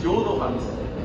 浄土派です